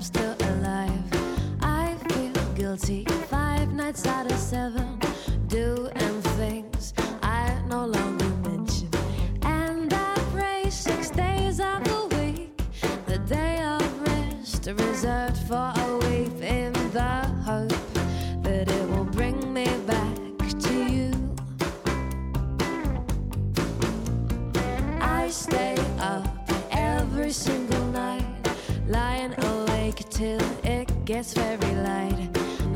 I am still alive. I feel guilty five nights out of seven. Doing things I no longer mention. And I pray six days of the week. The day of rest reserved for a weep in the hope that it will bring me back to you. I stay up every single till it gets very light.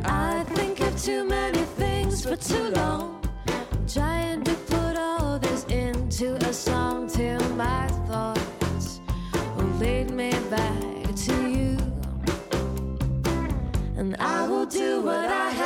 I think of too many things for too long, trying to put all this into a song till my thoughts will lead me back to you. And I will do what I have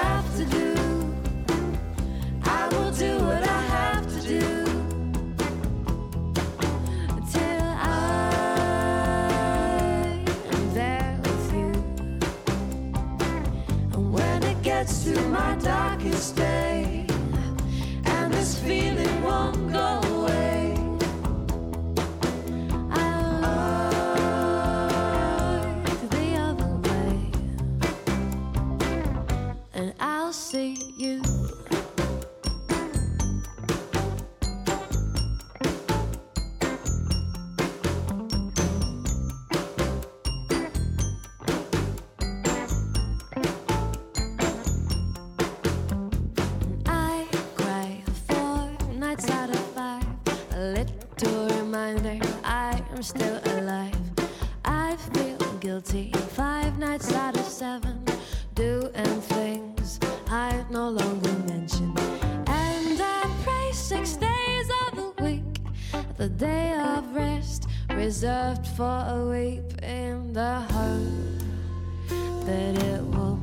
gets to my darkest day, and this feeling won't go away, I'll look the other way, and I'll see A little reminder I am still alive. I feel guilty five nights out of seven. Doing things I no longer mention. And I pray six days of the week. The day of rest reserved for a weep in the hope that it will